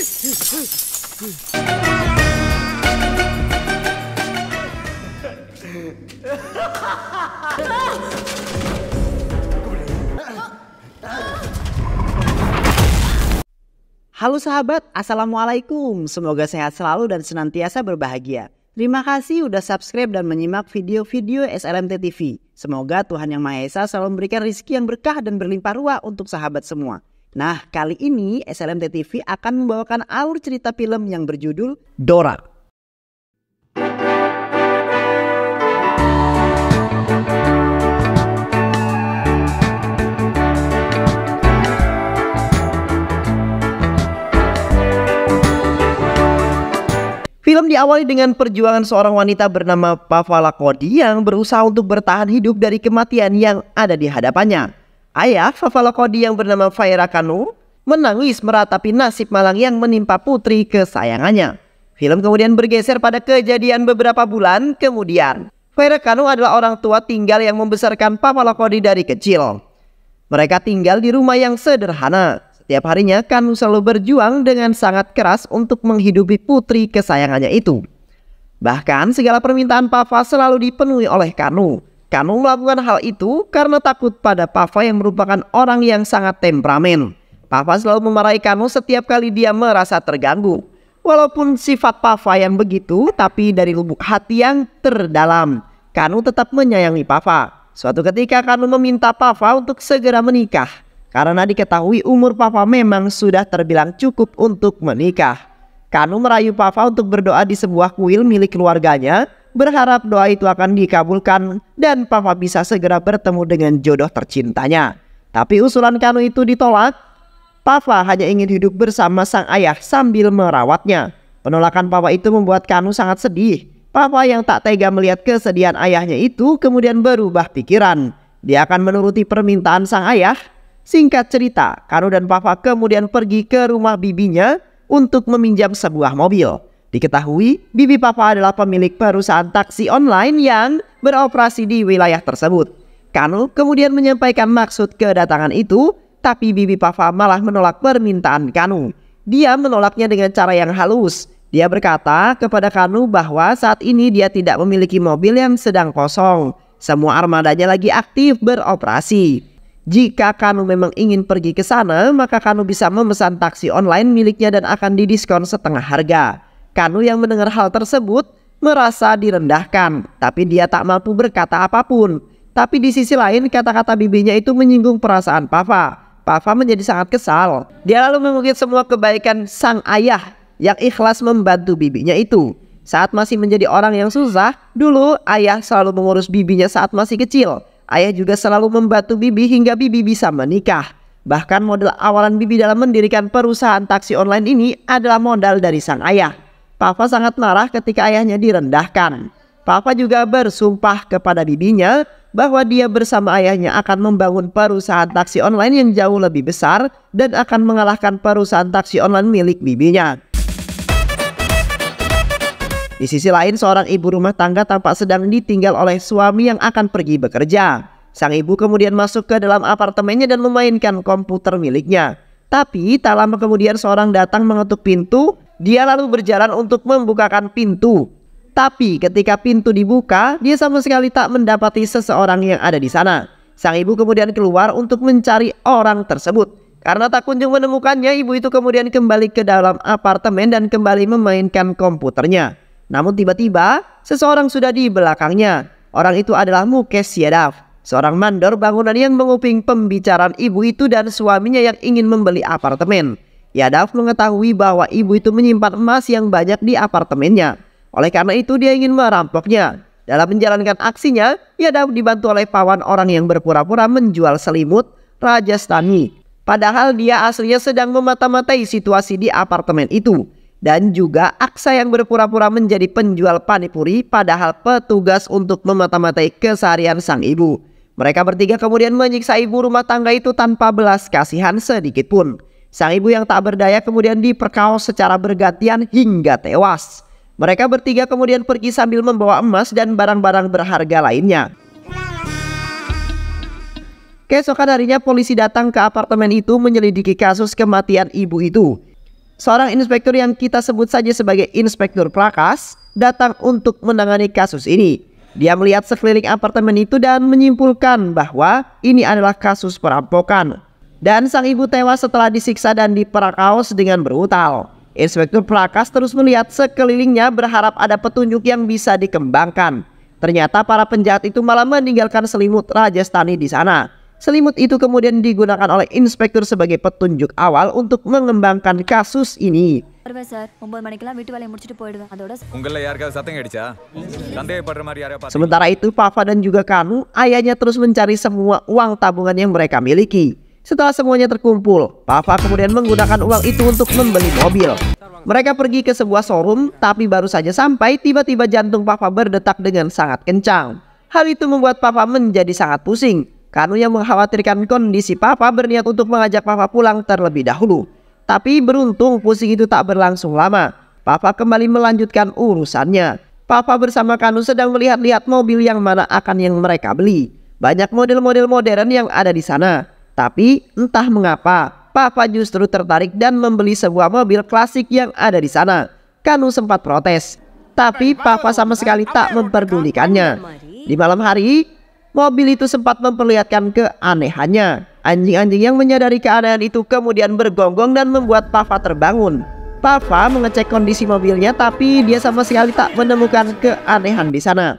Halo sahabat, Assalamualaikum. Semoga sehat selalu dan senantiasa berbahagia. Terima kasih udah subscribe dan menyimak video-video SLMT TV. Semoga Tuhan Yang Maha Esa selalu memberikan rezeki yang berkah dan berlimpah ruah untuk sahabat semua. Nah, kali ini SLMT TV akan membawakan alur cerita film yang berjudul Dora. Film diawali dengan perjuangan seorang wanita bernama Pavala Kodi yang berusaha untuk bertahan hidup dari kematian yang ada di hadapannya. Ayah Pavala Kodi yang bernama Faira Kanu menangis meratapi nasib malang yang menimpa putri kesayangannya. Film kemudian bergeser pada kejadian beberapa bulan kemudian. Faira Kanu adalah orang tua tinggal yang membesarkan Pavala Kodi dari kecil. Mereka tinggal di rumah yang sederhana, setiap harinya Kanu selalu berjuang dengan sangat keras untuk menghidupi putri kesayangannya itu. Bahkan segala permintaan Papa selalu dipenuhi oleh Kanu. Kanu melakukan hal itu karena takut pada Papa yang merupakan orang yang sangat temperamen. Papa selalu memarahi Kanu setiap kali dia merasa terganggu. Walaupun sifat Papa yang begitu, tapi dari lubuk hati yang terdalam, Kanu tetap menyayangi Papa. Suatu ketika Kanu meminta Papa untuk segera menikah. Karena diketahui umur Papa memang sudah terbilang cukup untuk menikah. Kanu merayu Papa untuk berdoa di sebuah kuil milik keluarganya, berharap doa itu akan dikabulkan dan Papa bisa segera bertemu dengan jodoh tercintanya. Tapi usulan Kanu itu ditolak. Papa hanya ingin hidup bersama sang ayah sambil merawatnya. Penolakan Papa itu membuat Kanu sangat sedih. Papa yang tak tega melihat kesedihan ayahnya itu kemudian berubah pikiran. Dia akan menuruti permintaan sang ayah Singkat cerita, Kanu dan Papa kemudian pergi ke rumah bibinya untuk meminjam sebuah mobil. Diketahui, bibi Papa adalah pemilik perusahaan taksi online yang beroperasi di wilayah tersebut. Kanu kemudian menyampaikan maksud kedatangan itu, tapi bibi Papa malah menolak permintaan Kanu. Dia menolaknya dengan cara yang halus. Dia berkata kepada Kanu bahwa saat ini dia tidak memiliki mobil yang sedang kosong. Semua armadanya lagi aktif beroperasi. Jika Kanu memang ingin pergi ke sana, maka Kanu bisa memesan taksi online miliknya dan akan didiskon setengah harga. Kanu yang mendengar hal tersebut merasa direndahkan, tapi dia tak mampu berkata apa pun. Tapi di sisi lain kata-kata bibinya itu menyinggung perasaan Papa. Papa menjadi sangat kesal. Dia lalu mengukir semua kebaikan sang ayah yang ikhlas membantu bibinya itu. Saat masih menjadi orang yang susah, dulu ayah selalu mengurus bibinya saat masih kecil. Ayah juga selalu membantu Bibi hingga Bibi bisa menikah. Bahkan modal awalan Bibi dalam mendirikan perusahaan taksi online ini adalah modal dari sang ayah. Papa sangat marah ketika ayahnya direndahkan. Papa juga bersumpah kepada bibinya bahwa dia bersama ayahnya akan membangun perusahaan taksi online yang jauh lebih besar dan akan mengalahkan perusahaan taksi online milik bibinya. Di sisi lain, seorang ibu rumah tangga tampak sedang ditinggal oleh suami yang akan pergi bekerja. Sang ibu kemudian masuk ke dalam apartemennya dan memainkan komputer miliknya. Tapi tak lama kemudian seorang datang mengetuk pintu. Dia lalu berjalan untuk membukakan pintu. Tapi ketika pintu dibuka, dia sama sekali tak mendapati seseorang yang ada di sana. Sang ibu kemudian keluar untuk mencari orang tersebut. Karena tak kunjung menemukannya, ibu itu kemudian kembali ke dalam apartemen dan kembali memainkan komputernya. Namun tiba-tiba seseorang sudah di belakangnya. Orang itu adalah Mukes Yadav, seorang mandor bangunan yang menguping pembicaraan ibu itu dan suaminya yang ingin membeli apartemen. Yadav mengetahui bahwa ibu itu menyimpan emas yang banyak di apartemennya. Oleh karena itu dia ingin merampoknya. Dalam menjalankan aksinya, Yadav dibantu oleh pawan orang yang berpura-pura menjual selimut Rajasthani. Padahal dia aslinya sedang memata-matai situasi di apartemen itu dan juga Aksa yang berpura-pura menjadi penjual panipuri padahal petugas untuk memata-matai keseharian sang ibu. Mereka bertiga kemudian menyiksa ibu rumah tangga itu tanpa belas kasihan sedikit pun. Sang ibu yang tak berdaya kemudian diperkaos secara bergantian hingga tewas. Mereka bertiga kemudian pergi sambil membawa emas dan barang-barang berharga lainnya. Keesokan harinya polisi datang ke apartemen itu menyelidiki kasus kematian ibu itu. seorang inspektur yang kita sebut saja sebagai Inspektur Prakas datang untuk menangani kasus ini. Dia melihat sekeliling apartemen itu dan menyimpulkan bahwa ini adalah kasus perampokan. Dan sang ibu tewas setelah disiksa dan diperakaos dengan brutal. Inspektur Prakas terus melihat sekelilingnya berharap ada petunjuk yang bisa dikembangkan. Ternyata para penjahat itu malah meninggalkan selimut Rajastani di sana. Selimut itu kemudian digunakan oleh inspektur sebagai petunjuk awal untuk mengembangkan kasus ini. Sementara itu Papa dan juga Kanu ayahnya terus mencari semua uang tabungan yang mereka miliki. Setelah semuanya terkumpul, Papa kemudian menggunakan uang itu untuk membeli mobil. Mereka pergi ke sebuah showroom, tapi baru saja sampai tiba-tiba jantung Papa berdetak dengan sangat kencang. Hal itu membuat Papa menjadi sangat pusing. Kanu yang mengkhawatirkan kondisi Papa berniat untuk mengajak Papa pulang terlebih dahulu. Tapi beruntung pusing itu tak berlangsung lama. Papa kembali melanjutkan urusannya. Papa bersama Kanu sedang melihat-lihat mobil yang mana akan yang mereka beli. Banyak model-model modern yang ada di sana. Tapi entah mengapa Papa justru tertarik dan membeli sebuah mobil klasik yang ada di sana. Kanu sempat protes, tapi Papa sama sekali tak memperdulikannya. Di malam hari, mobil itu sempat memperlihatkan keanehannya. Anjing-anjing yang menyadari keanehan itu kemudian bergonggong dan membuat Papa terbangun. Papa mengecek kondisi mobilnya tapi dia sama sekali tak menemukan keanehan di sana.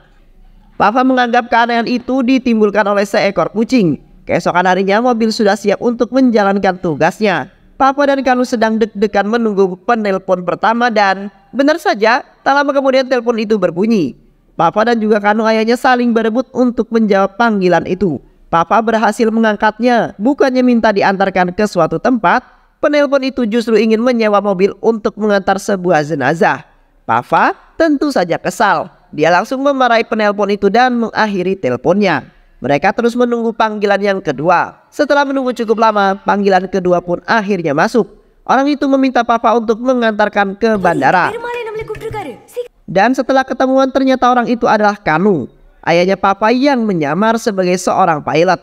Papa menganggap keanehan itu ditimbulkan oleh seekor kucing Keesokan harinya mobil sudah siap untuk menjalankan tugasnya. Papa dan Kanu sedang deg-degan menunggu penelpon pertama dan benar saja tak lama kemudian telepon itu berbunyi. Papa dan juga Kanu ayahnya saling berebut untuk menjawab panggilan itu. Papa berhasil mengangkatnya, bukannya minta diantarkan ke suatu tempat. Penelpon itu justru ingin menyewa mobil untuk mengantar sebuah jenazah. Papa tentu saja kesal. Dia langsung memarahi penelpon itu dan mengakhiri teleponnya. Mereka terus menunggu panggilan yang kedua. Setelah menunggu cukup lama, panggilan kedua pun akhirnya masuk. Orang itu meminta papa untuk mengantarkan ke bandara. Dan setelah ketemuan ternyata orang itu adalah Kanu, ayahnya papa yang menyamar sebagai seorang pilot.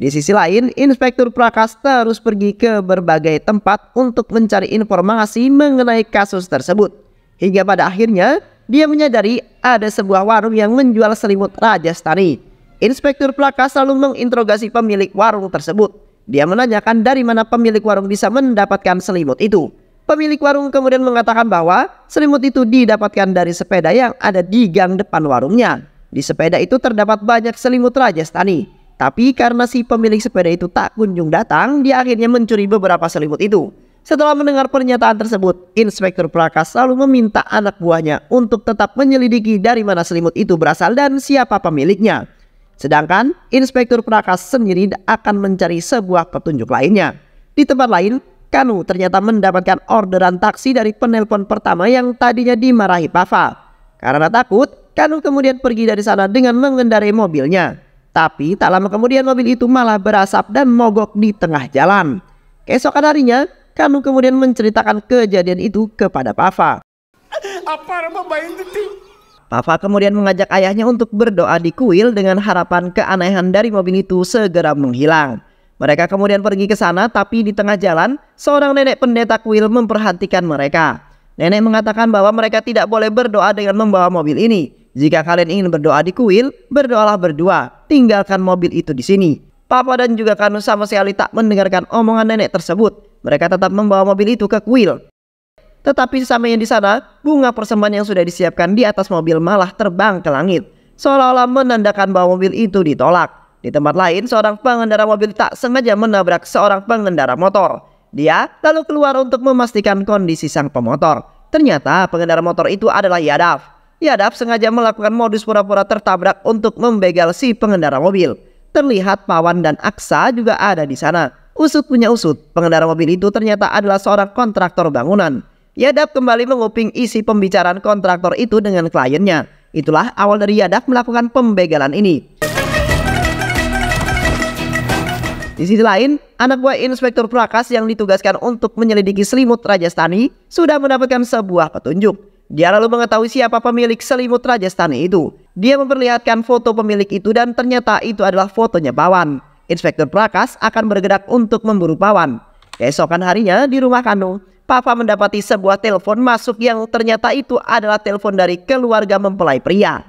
Di sisi lain, Inspektur Prakas terus pergi ke berbagai tempat untuk mencari informasi mengenai kasus tersebut. Hingga pada akhirnya, dia menyadari ada sebuah warung yang menjual selimut Rajastani. Inspektur Plaka selalu menginterogasi pemilik warung tersebut. Dia menanyakan dari mana pemilik warung bisa mendapatkan selimut itu. Pemilik warung kemudian mengatakan bahwa selimut itu didapatkan dari sepeda yang ada di gang depan warungnya. Di sepeda itu terdapat banyak selimut Rajastani. Tapi karena si pemilik sepeda itu tak kunjung datang, dia akhirnya mencuri beberapa selimut itu. Setelah mendengar pernyataan tersebut, Inspektur Prakas selalu meminta anak buahnya untuk tetap menyelidiki dari mana selimut itu berasal dan siapa pemiliknya. Sedangkan Inspektur Prakas sendiri akan mencari sebuah petunjuk lainnya. Di tempat lain, Kanu ternyata mendapatkan orderan taksi dari penelpon pertama yang tadinya dimarahi Pava. Karena takut, Kanu kemudian pergi dari sana dengan mengendarai mobilnya. Tapi tak lama kemudian mobil itu malah berasap dan mogok di tengah jalan. Keesokan harinya, Kanu kemudian menceritakan kejadian itu kepada Pava. Apa Papa kemudian mengajak ayahnya untuk berdoa di kuil dengan harapan keanehan dari mobil itu segera menghilang. Mereka kemudian pergi ke sana tapi di tengah jalan seorang nenek pendeta kuil memperhatikan mereka. Nenek mengatakan bahwa mereka tidak boleh berdoa dengan membawa mobil ini. Jika kalian ingin berdoa di kuil, berdoalah berdua. Tinggalkan mobil itu di sini. Papa dan juga Kanu sama sekali tak mendengarkan omongan nenek tersebut. Mereka tetap membawa mobil itu ke kuil. Tetapi sesamanya di sana, bunga persembahan yang sudah disiapkan di atas mobil malah terbang ke langit. Seolah-olah menandakan bahwa mobil itu ditolak. Di tempat lain, seorang pengendara mobil tak sengaja menabrak seorang pengendara motor. Dia lalu keluar untuk memastikan kondisi sang pemotor. Ternyata pengendara motor itu adalah Yadav. Yadav sengaja melakukan modus pura-pura tertabrak untuk membegal si pengendara mobil. Terlihat Pawan dan Aksa juga ada di sana. Usut punya usut, pengendara mobil itu ternyata adalah seorang kontraktor bangunan. Yadap kembali menguping isi pembicaraan kontraktor itu dengan kliennya. Itulah awal dari Yadap melakukan pembegalan ini. Di sisi lain, anak buah Inspektur Prakas yang ditugaskan untuk menyelidiki selimut Rajastani sudah mendapatkan sebuah petunjuk. Dia lalu mengetahui siapa pemilik selimut Rajastani itu. Dia memperlihatkan foto pemilik itu dan ternyata itu adalah fotonya Pawan. Inspektur Prakas akan bergerak untuk memburu Pawan. Keesokan harinya di rumah Kanu, Papa mendapati sebuah telepon masuk yang ternyata itu adalah telepon dari keluarga mempelai pria.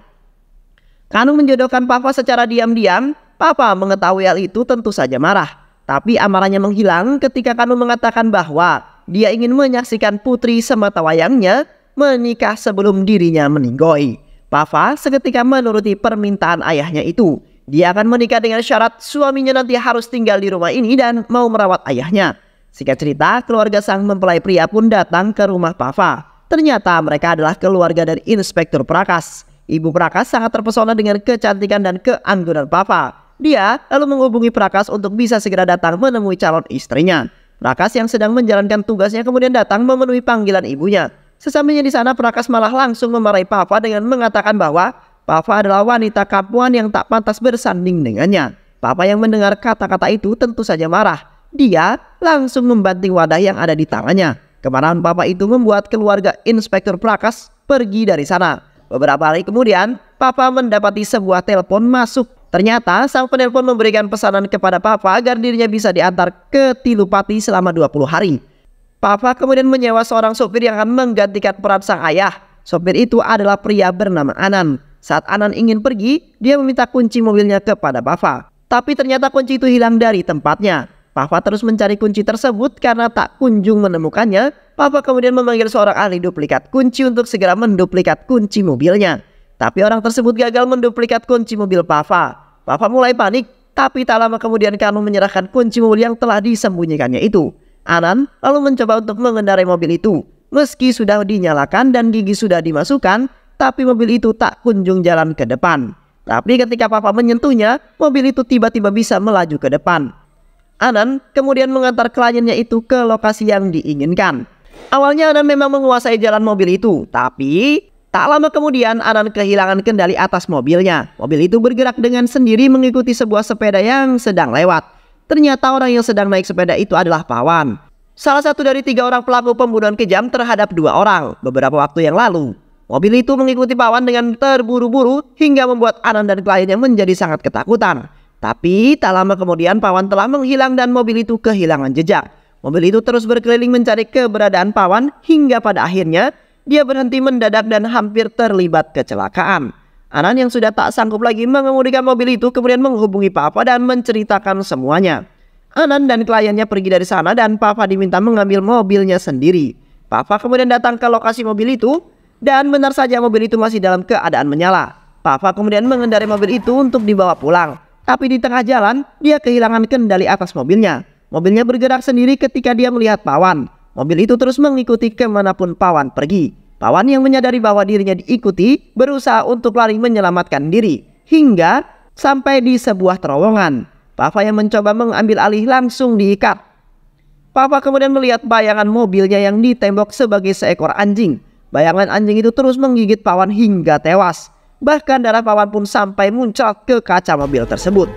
Kanu menjodohkan Papa secara diam-diam. Papa mengetahui hal itu tentu saja marah. Tapi amarahnya menghilang ketika Kanu mengatakan bahwa dia ingin menyaksikan putri semata wayangnya menikah sebelum dirinya meninggoy. Papa seketika menuruti permintaan ayahnya itu. Dia akan menikah dengan syarat suaminya nanti harus tinggal di rumah ini dan mau merawat ayahnya. Singkat cerita, keluarga sang mempelai pria pun datang ke rumah Papa. Ternyata mereka adalah keluarga dari Inspektur Prakas. Ibu Prakas sangat terpesona dengan kecantikan dan keanggunan Papa. Dia lalu menghubungi Prakas untuk bisa segera datang menemui calon istrinya. Prakas yang sedang menjalankan tugasnya kemudian datang memenuhi panggilan ibunya. Sesampainya di sana, Prakas malah langsung memarahi Papa dengan mengatakan bahwa Papa adalah wanita kapuan yang tak pantas bersanding dengannya. Papa yang mendengar kata-kata itu tentu saja marah. Dia langsung membanting wadah yang ada di tangannya. Kemarahan Papa itu membuat keluarga Inspektur Prakas pergi dari sana. Beberapa hari kemudian, Papa mendapati sebuah telepon masuk. Ternyata sang penelpon memberikan pesanan kepada Papa agar dirinya bisa diantar ke Tilupati selama 20 hari. Papa kemudian menyewa seorang sopir yang akan menggantikan peran sang ayah. Sopir itu adalah pria bernama Anan. Saat Anan ingin pergi, dia meminta kunci mobilnya kepada Papa. Tapi ternyata kunci itu hilang dari tempatnya. Papa terus mencari kunci tersebut karena tak kunjung menemukannya. Papa kemudian memanggil seorang ahli duplikat kunci untuk segera menduplikat kunci mobilnya. Tapi orang tersebut gagal menduplikat kunci mobil Papa. Papa mulai panik, tapi tak lama kemudian Kanu menyerahkan kunci mobil yang telah disembunyikannya itu. Anan lalu mencoba untuk mengendarai mobil itu. Meski sudah dinyalakan dan gigi sudah dimasukkan, tapi mobil itu tak kunjung jalan ke depan. Tapi ketika papa menyentuhnya, mobil itu tiba-tiba bisa melaju ke depan. Anan kemudian mengantar kliennya itu ke lokasi yang diinginkan. Awalnya Anan memang menguasai jalan mobil itu, tapi tak lama kemudian Anan kehilangan kendali atas mobilnya. Mobil itu bergerak dengan sendiri mengikuti sebuah sepeda yang sedang lewat. Ternyata orang yang sedang naik sepeda itu adalah Pawan. Salah satu dari tiga orang pelaku pembunuhan kejam terhadap dua orang beberapa waktu yang lalu. Mobil itu mengikuti Pawan dengan terburu-buru hingga membuat Anan dan kliennya menjadi sangat ketakutan. Tapi tak lama kemudian Pawan telah menghilang dan mobil itu kehilangan jejak. Mobil itu terus berkeliling mencari keberadaan Pawan hingga pada akhirnya dia berhenti mendadak dan hampir terlibat kecelakaan. Anan yang sudah tak sanggup lagi mengemudikan mobil itu kemudian menghubungi Papa dan menceritakan semuanya. Anan dan kliennya pergi dari sana dan Papa diminta mengambil mobilnya sendiri. Papa kemudian datang ke lokasi mobil itu dan benar saja mobil itu masih dalam keadaan menyala. Papa kemudian mengendarai mobil itu untuk dibawa pulang. Tapi di tengah jalan, dia kehilangan kendali atas mobilnya. Mobilnya bergerak sendiri ketika dia melihat Pawan. Mobil itu terus mengikuti ke mana pun Pawan pergi. Pawan yang menyadari bahwa dirinya diikuti, berusaha untuk lari menyelamatkan diri. Hingga sampai di sebuah terowongan. Papa yang mencoba mengambil alih langsung diikat. Papa kemudian melihat bayangan mobilnya yang ditembok sebagai seekor anjing. Bayangan anjing itu terus menggigit Pawan hingga tewas. Bahkan darah Pawan pun sampai muncul ke kaca mobil tersebut.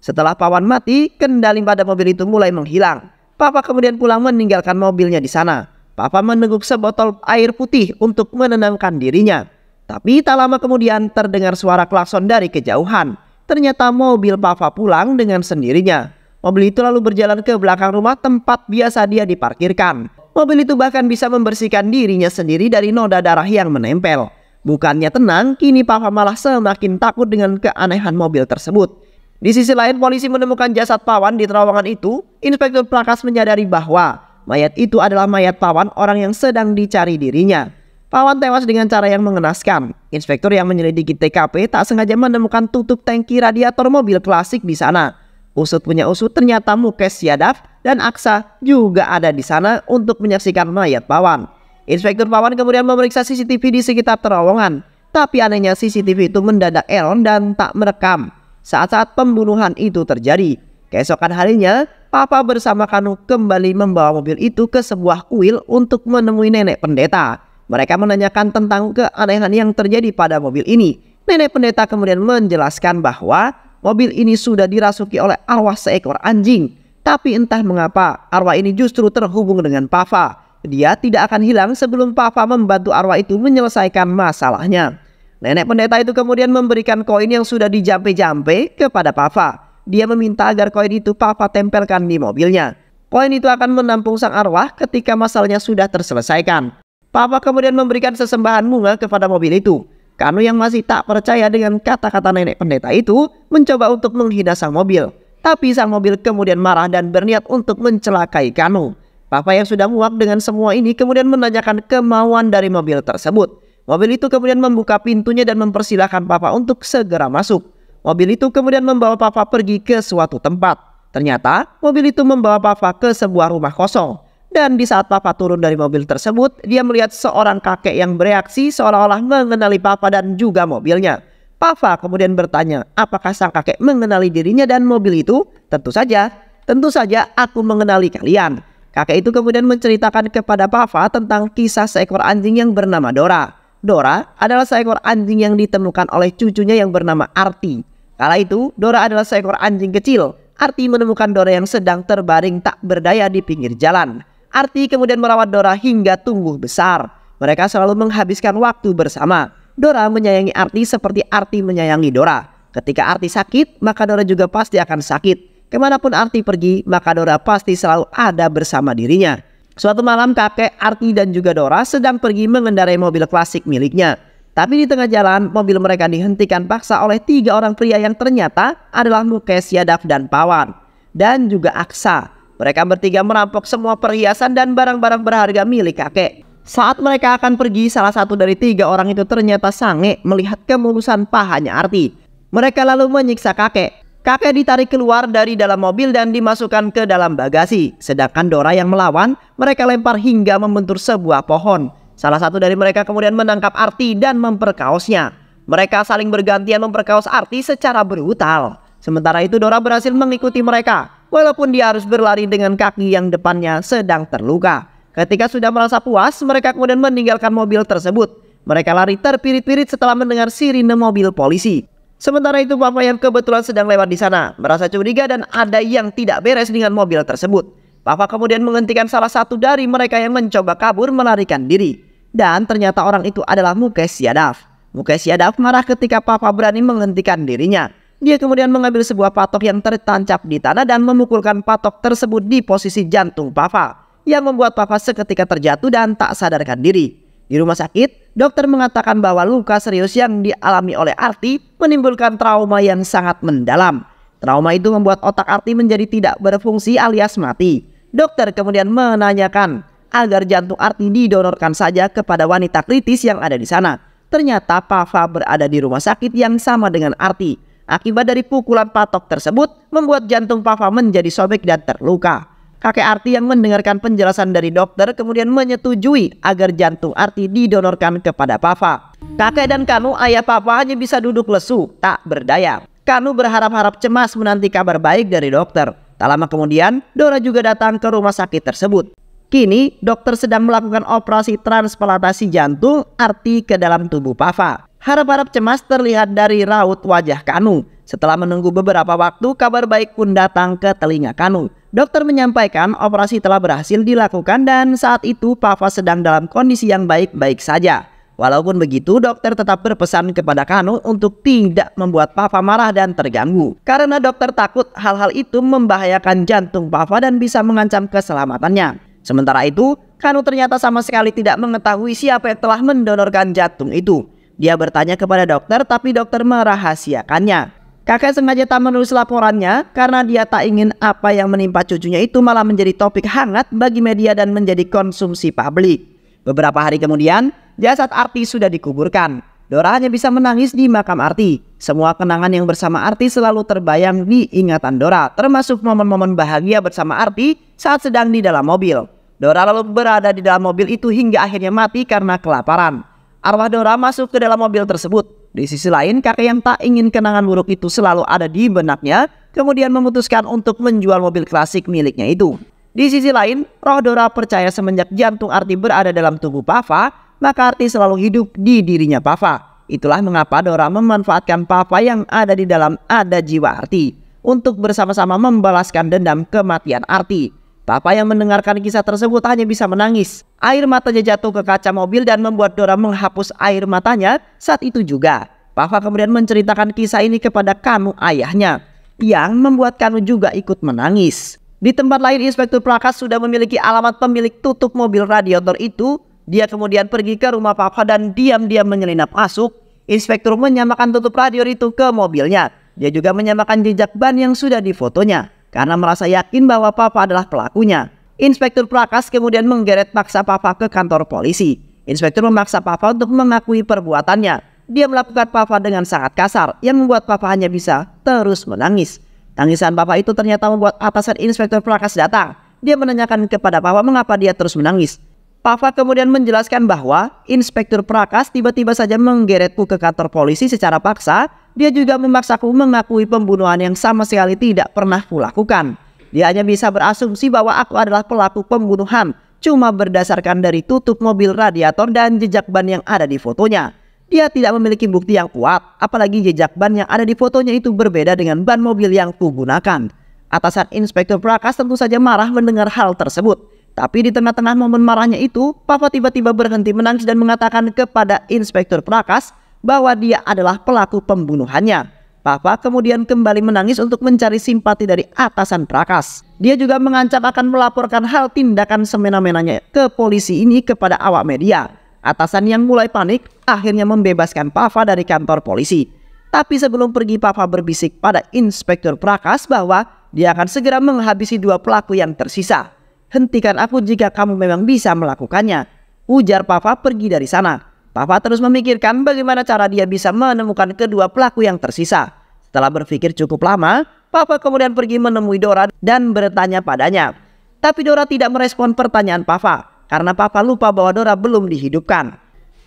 Setelah Pawan mati, kendali pada mobil itu mulai menghilang. Papa kemudian pulang meninggalkan mobilnya di sana. Papa meneguk sebotol air putih untuk menenangkan dirinya. Tapi tak lama kemudian terdengar suara klakson dari kejauhan. Ternyata mobil Papa pulang dengan sendirinya. Mobil itu lalu berjalan ke belakang rumah tempat biasa dia diparkirkan. Mobil itu bahkan bisa membersihkan dirinya sendiri dari noda darah yang menempel. Bukannya tenang, kini Papa malah semakin takut dengan keanehan mobil tersebut. Di sisi lain, polisi menemukan jasad Pawan di terowongan itu. Inspektur Prakas menyadari bahwa mayat itu adalah mayat Pawan orang yang sedang dicari dirinya. Pawan tewas dengan cara yang mengenaskan. Inspektur yang menyelidiki TKP tak sengaja menemukan tutup tangki radiator mobil klasik di sana. Usut punya usut ternyata Mukes Yadav dan Aksa juga ada di sana untuk menyaksikan mayat Pawan. Inspektur Pawan kemudian memeriksa CCTV di sekitar terowongan. Tapi anehnya CCTV itu mendadak elon dan tak merekam saat-saat pembunuhan itu terjadi. Keesokan harinya, Papa bersama Kanu kembali membawa mobil itu ke sebuah kuil untuk menemui nenek pendeta. Mereka menanyakan tentang keanehan yang terjadi pada mobil ini. Nenek pendeta kemudian menjelaskan bahwa mobil ini sudah dirasuki oleh arwah seekor anjing. Tapi entah mengapa arwah ini justru terhubung dengan Papa. Dia tidak akan hilang sebelum Papa membantu arwah itu menyelesaikan masalahnya. Nenek pendeta itu kemudian memberikan koin yang sudah dijampe-jampe kepada Papa. dia meminta agar koin itu Papa tempelkan di mobilnya. Koin itu akan menampung sang arwah ketika masalahnya sudah terselesaikan. Papa kemudian memberikan sesembahan bunga kepada mobil itu. Kanu yang masih tak percaya dengan kata-kata nenek pendeta itu mencoba untuk menghina sang mobil. Tapi sang mobil kemudian marah dan berniat untuk mencelakai Kanu. Papa yang sudah muak dengan semua ini kemudian menanyakan kemauan dari mobil tersebut. Mobil itu kemudian membuka pintunya dan mempersilahkan Papa untuk segera masuk. Mobil itu kemudian membawa Papa pergi ke suatu tempat. Ternyata mobil itu membawa Papa ke sebuah rumah kosong. Dan di saat Papa turun dari mobil tersebut, dia melihat seorang kakek yang bereaksi seolah-olah mengenali Papa dan juga mobilnya. Papa kemudian bertanya, apakah sang kakek mengenali dirinya dan mobil itu? Tentu saja, tentu saja aku mengenali kalian. Kakek itu kemudian menceritakan kepada Papa tentang kisah seekor anjing yang bernama Dora. Dora adalah seekor anjing yang ditemukan oleh cucunya yang bernama Arti. Kala itu, Dora adalah seekor anjing kecil. Arti menemukan Dora yang sedang terbaring tak berdaya di pinggir jalan. Arti kemudian merawat Dora hingga tumbuh besar. Mereka selalu menghabiskan waktu bersama. Dora menyayangi Arti seperti Arti menyayangi Dora. Ketika Arti sakit, maka Dora juga pasti akan sakit. Ke mana pun Arti pergi, maka Dora pasti selalu ada bersama dirinya. Suatu malam kakek, Arti dan juga Dora sedang pergi mengendarai mobil klasik miliknya. Tapi di tengah jalan, mobil mereka dihentikan paksa oleh tiga orang pria yang ternyata adalah Mukes, Yadav, dan Pawan. Dan juga Aksa. Mereka bertiga merampok semua perhiasan dan barang-barang berharga milik kakek. Saat mereka akan pergi, salah satu dari tiga orang itu ternyata sange melihat kemulusan pahanya Arti. Mereka lalu menyiksa kakek. Kakek ditarik keluar dari dalam mobil dan dimasukkan ke dalam bagasi. Sedangkan Dora yang melawan, mereka lempar hingga membentur sebuah pohon. Salah satu dari mereka kemudian menangkap Arti dan memperkaosnya. Mereka saling bergantian memperkaos Arti secara brutal. Sementara itu Dora berhasil mengikuti mereka, walaupun dia harus berlari dengan kaki yang depannya sedang terluka. Ketika sudah merasa puas, mereka kemudian meninggalkan mobil tersebut. Mereka lari terpirit-pirit setelah mendengar sirine mobil polisi. Sementara itu Papa yang kebetulan sedang lewat di sana merasa curiga dan ada yang tidak beres dengan mobil tersebut. Papa kemudian menghentikan salah satu dari mereka yang mencoba kabur melarikan diri. Dan ternyata orang itu adalah Mukes Yadav. Mukes Yadav marah ketika Papa berani menghentikan dirinya. Dia kemudian mengambil sebuah patok yang tertancap di tanah dan memukulkan patok tersebut di posisi jantung Papa. Yang membuat Papa seketika terjatuh dan tak sadarkan diri. Di rumah sakit, dokter mengatakan bahwa luka serius yang dialami oleh Arti menimbulkan trauma yang sangat mendalam. Trauma itu membuat otak Arti menjadi tidak berfungsi alias mati. Dokter kemudian menanyakan agar jantung Arti didonorkan saja kepada wanita kritis yang ada di sana. Ternyata Pava berada di rumah sakit yang sama dengan Arti. Akibat dari pukulan patok tersebut membuat jantung Pava menjadi sobek dan terluka. Kakek Arti yang mendengarkan penjelasan dari dokter kemudian menyetujui agar jantung Arti didonorkan kepada Papa. Kakek dan Kanu ayah Papa hanya bisa duduk lesu, tak berdaya. Kanu berharap-harap cemas menanti kabar baik dari dokter. Tak lama kemudian, Dora juga datang ke rumah sakit tersebut. Kini, dokter sedang melakukan operasi transplantasi jantung Arti ke dalam tubuh Papa. Harap-harap cemas terlihat dari raut wajah Kanu. Setelah menunggu beberapa waktu, kabar baik pun datang ke telinga Kanu. Dokter menyampaikan operasi telah berhasil dilakukan dan saat itu Papa sedang dalam kondisi yang baik-baik saja. Walaupun begitu, dokter tetap berpesan kepada Kanu untuk tidak membuat Papa marah dan terganggu. Karena dokter takut hal-hal itu membahayakan jantung Papa dan bisa mengancam keselamatannya. Sementara itu, Kanu ternyata sama sekali tidak mengetahui siapa yang telah mendonorkan jantung itu. Dia bertanya kepada dokter tapi dokter merahasiakannya. Kakek sengaja tak menulis laporannya karena dia tak ingin apa yang menimpa cucunya itu malah menjadi topik hangat bagi media dan menjadi konsumsi publik. Beberapa hari kemudian, jasad Arti sudah dikuburkan. Dora hanya bisa menangis di makam Arti. Semua kenangan yang bersama Arti selalu terbayang di ingatan Dora, termasuk momen-momen bahagia bersama Arti saat sedang di dalam mobil. Dora lalu berada di dalam mobil itu hingga akhirnya mati karena kelaparan. Arwah Dora masuk ke dalam mobil tersebut. Di sisi lain, kakek yang tak ingin kenangan buruk itu selalu ada di benaknya, kemudian memutuskan untuk menjual mobil klasik miliknya itu. Di sisi lain, roh Dora percaya semenjak jantung Arti berada dalam tubuh Papa, maka Arti selalu hidup di dirinya Papa. Itulah mengapa Dora memanfaatkan Papa yang ada di dalam ada jiwa Arti untuk bersama-sama membalaskan dendam kematian Arti. Papa yang mendengarkan kisah tersebut hanya bisa menangis. Air matanya jatuh ke kaca mobil dan membuat Dora menghapus air matanya saat itu juga. Papa kemudian menceritakan kisah ini kepada kamu ayahnya. yang membuat Kanu juga ikut menangis. Di tempat lain, Inspektur Prakas sudah memiliki alamat pemilik tutup mobil radiator itu. Dia kemudian pergi ke rumah Papa dan diam-diam menyelinap masuk. Inspektur menyamakan tutup radiator itu ke mobilnya. Dia juga menyamakan jejak ban yang sudah difotonya karena merasa yakin bahwa Papa adalah pelakunya. Inspektur Prakas kemudian menggeret paksa Papa ke kantor polisi. Inspektur memaksa Papa untuk mengakui perbuatannya. Dia melakukan Papa dengan sangat kasar yang membuat Papa hanya bisa terus menangis. Tangisan Papa itu ternyata membuat atasan Inspektur Prakas datang. Dia menanyakan kepada Papa mengapa dia terus menangis. Papa kemudian menjelaskan bahwa Inspektur Prakas tiba-tiba saja menggeretku ke kantor polisi secara paksa. Dia juga memaksaku mengakui pembunuhan yang sama sekali tidak pernah kulakukan. Dia hanya bisa berasumsi bahwa aku adalah pelaku pembunuhan cuma berdasarkan dari tutup mobil radiator dan jejak ban yang ada di fotonya. Dia tidak memiliki bukti yang kuat, apalagi jejak ban yang ada di fotonya itu berbeda dengan ban mobil yang kugunakan. Atasan Inspektur Prakas tentu saja marah mendengar hal tersebut. Tapi di tengah-tengah momen marahnya itu, Papa tiba-tiba berhenti menangis dan mengatakan kepada Inspektur Prakas bahwa dia adalah pelaku pembunuhannya. Papa kemudian kembali menangis untuk mencari simpati dari atasan Prakas. Dia juga mengancam akan melaporkan hal tindakan semena-menanya ke polisi ini kepada awak media. Atasan yang mulai panik akhirnya membebaskan Papa dari kantor polisi. Tapi sebelum pergi Papa berbisik pada Inspektur Prakas bahwa dia akan segera menghabisi dua pelaku yang tersisa. Hentikan aku jika kamu memang bisa melakukannya. Ujar Papa pergi dari sana. Papa terus memikirkan bagaimana cara dia bisa menemukan kedua pelaku yang tersisa. Setelah berpikir cukup lama, Papa kemudian pergi menemui Dora dan bertanya padanya. Tapi Dora tidak merespon pertanyaan Papa karena Papa lupa bahwa Dora belum dihidupkan.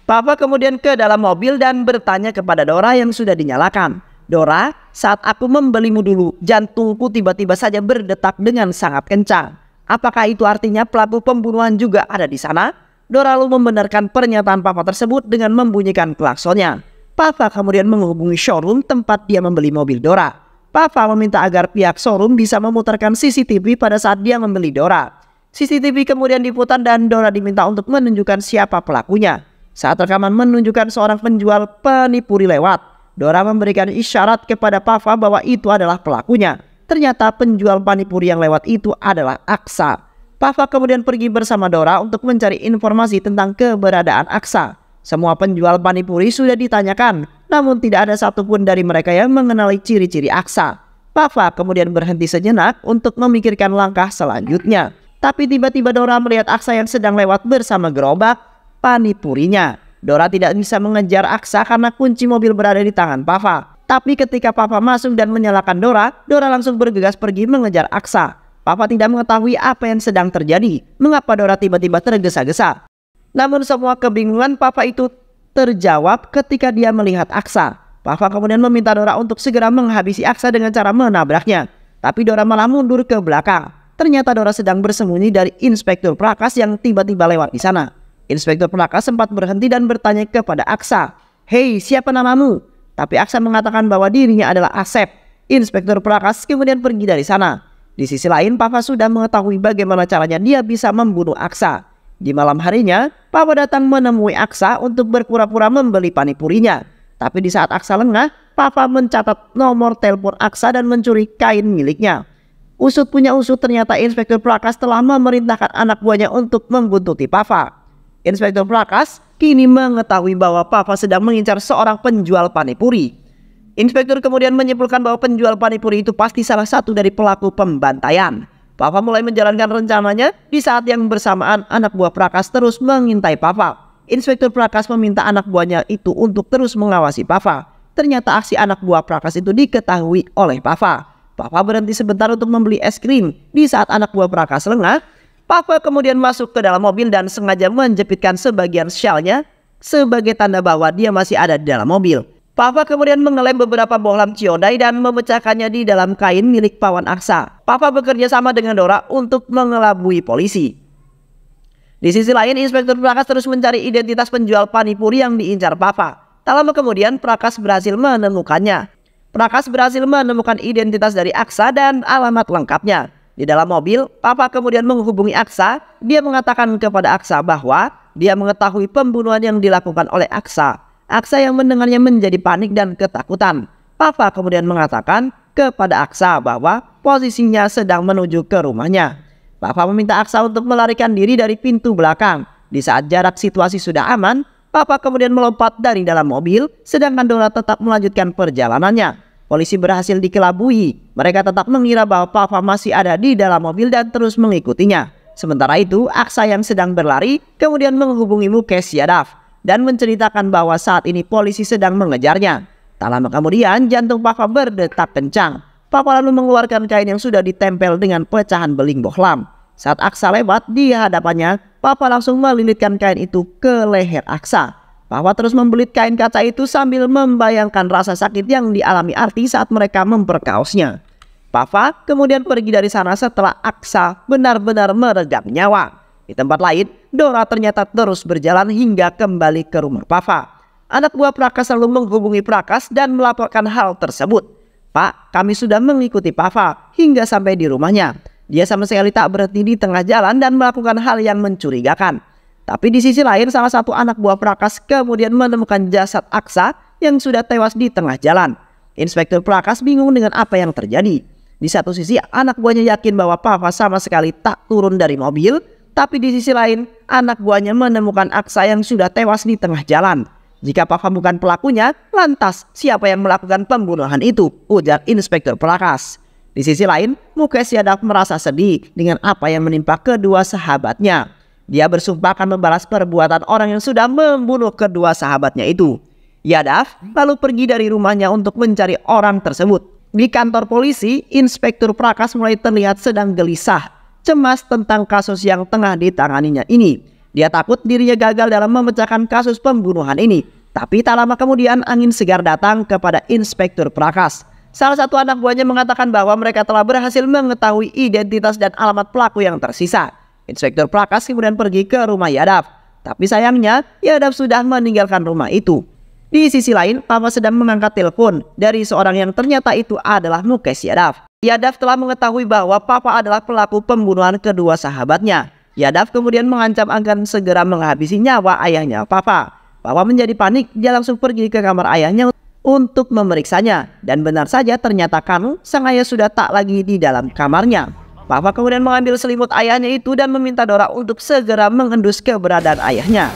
Papa kemudian ke dalam mobil dan bertanya kepada Dora yang sudah dinyalakan. Dora, saat aku membelimu dulu, jantungku tiba-tiba saja berdetak dengan sangat kencang. Apakah itu artinya pelaku pembunuhan juga ada di sana? Dora lalu membenarkan pernyataan papa tersebut dengan membunyikan klaksonnya. Papa kemudian menghubungi showroom tempat dia membeli mobil Dora. Papa meminta agar pihak showroom bisa memutarkan CCTV pada saat dia membeli Dora. CCTV kemudian diputar dan Dora diminta untuk menunjukkan siapa pelakunya. Saat rekaman menunjukkan seorang penjual penipuri lewat, Dora memberikan isyarat kepada Papa bahwa itu adalah pelakunya. Ternyata penjual panipuri yang lewat itu adalah Aksa. Papa kemudian pergi bersama Dora untuk mencari informasi tentang keberadaan Aksa. Semua penjual panipuri sudah ditanyakan, namun tidak ada satupun dari mereka yang mengenali ciri-ciri Aksa. Papa kemudian berhenti sejenak untuk memikirkan langkah selanjutnya. Tapi tiba-tiba Dora melihat Aksa yang sedang lewat bersama gerobak panipurinya. Dora tidak bisa mengejar Aksa karena kunci mobil berada di tangan Papa. Tapi ketika Papa masuk dan menyalakan Dora, Dora langsung bergegas pergi mengejar Aksa. Papa tidak mengetahui apa yang sedang terjadi, mengapa Dora tiba-tiba tergesa-gesa. Namun semua kebingungan Papa itu terjawab ketika dia melihat Aksa. Papa kemudian meminta Dora untuk segera menghabisi Aksa dengan cara menabraknya. Tapi Dora malah mundur ke belakang. Ternyata Dora sedang bersembunyi dari Inspektur Prakas yang tiba-tiba lewat di sana. Inspektur Prakas sempat berhenti dan bertanya kepada Aksa, Hei, siapa namamu? Tapi Aksa mengatakan bahwa dirinya adalah Asep. Inspektur Prakas kemudian pergi dari sana. Di sisi lain, Papa sudah mengetahui bagaimana caranya dia bisa membunuh Aksa. Di malam harinya, Papa datang menemui Aksa untuk berpura-pura membeli panipurinya. Tapi di saat Aksa lengah, Papa mencatat nomor telepon Aksa dan mencuri kain miliknya. Usut punya usut ternyata Inspektur Prakas telah memerintahkan anak buahnya untuk membuntuti Papa. Inspektur Prakas kini mengetahui bahwa Papa sedang mengincar seorang penjual panipuri. Inspektur kemudian menyimpulkan bahwa penjual panipuri itu pasti salah satu dari pelaku pembantaian. Papa mulai menjalankan rencananya di saat yang bersamaan anak buah Prakas terus mengintai Papa. Inspektur Prakas meminta anak buahnya itu untuk terus mengawasi Papa. Ternyata aksi anak buah Prakas itu diketahui oleh Papa. Papa berhenti sebentar untuk membeli es krim. Di saat anak buah Prakas lengah, Papa kemudian masuk ke dalam mobil dan sengaja menjepitkan sebagian shellnya sebagai tanda bahwa dia masih ada di dalam mobil. Papa kemudian mengelem beberapa bohlam ciodai dan memecahkannya di dalam kain milik Pawan Aksa. Papa bekerja sama dengan Dora untuk mengelabui polisi. Di sisi lain, Inspektur Prakas terus mencari identitas penjual panipuri yang diincar Papa. Tak lama kemudian, Prakas berhasil menemukannya. Prakas berhasil menemukan identitas dari Aksa dan alamat lengkapnya. Di dalam mobil, Papa kemudian menghubungi Aksa. Dia mengatakan kepada Aksa bahwa dia mengetahui pembunuhan yang dilakukan oleh Aksa Aksa yang mendengarnya menjadi panik dan ketakutan. Papa kemudian mengatakan kepada Aksa bahwa posisinya sedang menuju ke rumahnya. Papa meminta Aksa untuk melarikan diri dari pintu belakang. Di saat jarak situasi sudah aman, Papa kemudian melompat dari dalam mobil, sedangkan Dora tetap melanjutkan perjalanannya. Polisi berhasil dikelabui. Mereka tetap mengira bahwa Papa masih ada di dalam mobil dan terus mengikutinya. Sementara itu, Aksa yang sedang berlari kemudian menghubungi Mukes Yadav dan menceritakan bahwa saat ini polisi sedang mengejarnya. Tak lama kemudian, jantung Papa berdetak kencang. Papa lalu mengeluarkan kain yang sudah ditempel dengan pecahan beling bohlam. Saat Aksa lewat di hadapannya, Papa langsung melilitkan kain itu ke leher Aksa. Papa terus membelit kain kaca itu sambil membayangkan rasa sakit yang dialami Arti saat mereka memperkaosnya. Papa kemudian pergi dari sana setelah Aksa benar-benar meredam nyawa. Di tempat lain, Dora ternyata terus berjalan hingga kembali ke rumah Papa. Anak buah Prakas lalu menghubungi Prakas dan melaporkan hal tersebut. Pak, kami sudah mengikuti Pava hingga sampai di rumahnya. Dia sama sekali tak berhenti di tengah jalan dan melakukan hal yang mencurigakan. Tapi di sisi lain salah satu anak buah Prakas kemudian menemukan jasad Aksa yang sudah tewas di tengah jalan. Inspektur Prakas bingung dengan apa yang terjadi. Di satu sisi anak buahnya yakin bahwa Pava sama sekali tak turun dari mobil, tapi di sisi lain anak buahnya menemukan Aksa yang sudah tewas di tengah jalan. Jika Papa bukan pelakunya, lantas siapa yang melakukan pembunuhan itu? Ujar Inspektur Prakas. Di sisi lain, Mukesh Yadav merasa sedih dengan apa yang menimpa kedua sahabatnya. Dia bersumpah akan membalas perbuatan orang yang sudah membunuh kedua sahabatnya itu. Yadav lalu pergi dari rumahnya untuk mencari orang tersebut. Di kantor polisi, Inspektur Prakas mulai terlihat sedang gelisah, cemas tentang kasus yang tengah ditanganinya ini. Dia takut dirinya gagal dalam memecahkan kasus pembunuhan ini. Tapi tak lama kemudian angin segar datang kepada Inspektur Prakas. Salah satu anak buahnya mengatakan bahwa mereka telah berhasil mengetahui identitas dan alamat pelaku yang tersisa. Inspektur Prakas kemudian pergi ke rumah Yadav. Tapi sayangnya, Yadav sudah meninggalkan rumah itu. Di sisi lain, Papa sedang mengangkat telepon dari seorang yang ternyata itu adalah Mukesh Yadav. Yadav telah mengetahui bahwa Papa adalah pelaku pembunuhan kedua sahabatnya. Yadav kemudian mengancam akan segera menghabisi nyawa ayahnya, Papa. Papa menjadi panik, dia langsung pergi ke kamar ayahnya untuk memeriksanya. Dan benar saja ternyata Kanu, sang ayah sudah tak lagi di dalam kamarnya. Papa kemudian mengambil selimut ayahnya itu dan meminta Dora untuk segera mengendus keberadaan ayahnya.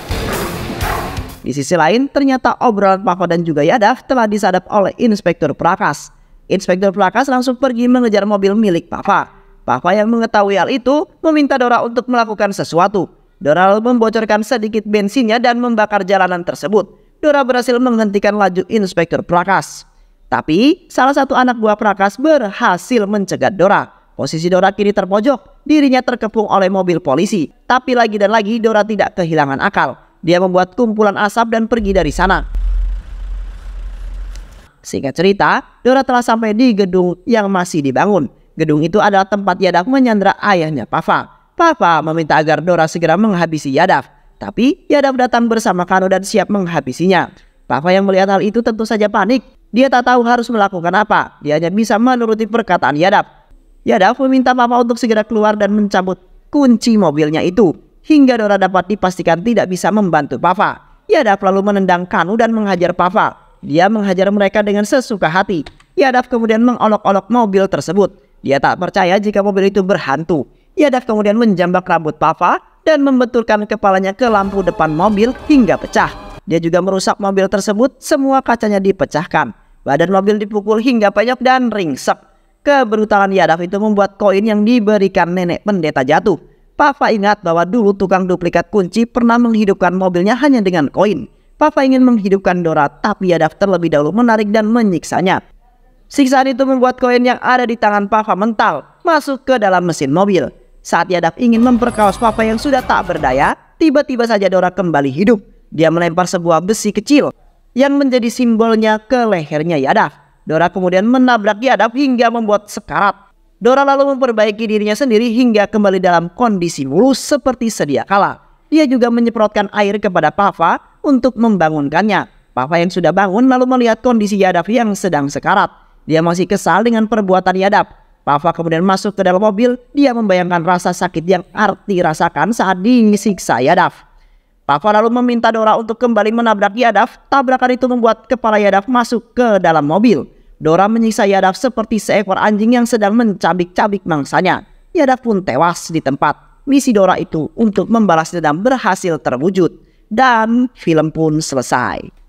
Di sisi lain, ternyata obrolan Papa dan juga Yadav telah disadap oleh Inspektur Prakas. Inspektur Prakas langsung pergi mengejar mobil milik Papa. Papa yang mengetahui hal itu meminta Dora untuk melakukan sesuatu. Dora membocorkan sedikit bensinnya dan membakar jalanan tersebut. Dora berhasil menghentikan laju Inspektur Prakas. Tapi salah satu anak buah Prakas berhasil mencegat Dora. Posisi Dora kini terpojok, dirinya terkepung oleh mobil polisi. Tapi lagi dan lagi Dora tidak kehilangan akal. Dia membuat kumpulan asap dan pergi dari sana. Singkat cerita, Dora telah sampai di gedung yang masih dibangun. Gedung itu adalah tempat Yadav menyandra ayahnya Papa. Papa meminta agar Dora segera menghabisi Yadav. Tapi Yadav datang bersama Kano dan siap menghabisinya. Papa yang melihat hal itu tentu saja panik. Dia tak tahu harus melakukan apa. Dia hanya bisa menuruti perkataan Yadav. Yadav meminta Papa untuk segera keluar dan mencabut kunci mobilnya itu. Hingga Dora dapat dipastikan tidak bisa membantu Papa. Yadav lalu menendang Kanu dan menghajar Papa. Dia menghajar mereka dengan sesuka hati. Yadav kemudian mengolok-olok mobil tersebut. Dia tak percaya jika mobil itu berhantu. Yadav kemudian menjambak rambut Papa dan membetulkan kepalanya ke lampu depan mobil hingga pecah. Dia juga merusak mobil tersebut, semua kacanya dipecahkan. Badan mobil dipukul hingga penyok dan ringsek. Kebrutalan Yadav itu membuat koin yang diberikan nenek pendeta jatuh. Papa ingat bahwa dulu tukang duplikat kunci pernah menghidupkan mobilnya hanya dengan koin. Papa ingin menghidupkan Dora, tapi Yadav terlebih dahulu menarik dan menyiksanya. Siksaan itu membuat koin yang ada di tangan Papa mental masuk ke dalam mesin mobil. Saat Yadav ingin memperkaos Papa yang sudah tak berdaya, tiba-tiba saja Dora kembali hidup. Dia melempar sebuah besi kecil yang menjadi simbolnya ke lehernya Yadav. Dora kemudian menabrak Yadav hingga membuat sekarat. Dora lalu memperbaiki dirinya sendiri hingga kembali dalam kondisi mulus seperti sedia kala. Dia juga menyemprotkan air kepada Papa untuk membangunkannya. Papa yang sudah bangun lalu melihat kondisi Yadav yang sedang sekarat. Dia masih kesal dengan perbuatan Yadab. Papa kemudian masuk ke dalam mobil. Dia membayangkan rasa sakit yang Arti rasakan saat disiksa Yadav. Papa lalu meminta Dora untuk kembali menabrak Yadav. Tabrakan itu membuat kepala Yadav masuk ke dalam mobil. Dora menyiksa Yadav seperti seekor anjing yang sedang mencabik-cabik mangsanya. Yadav pun tewas di tempat. Misi Dora itu untuk membalas dendam berhasil terwujud. Dan film pun selesai.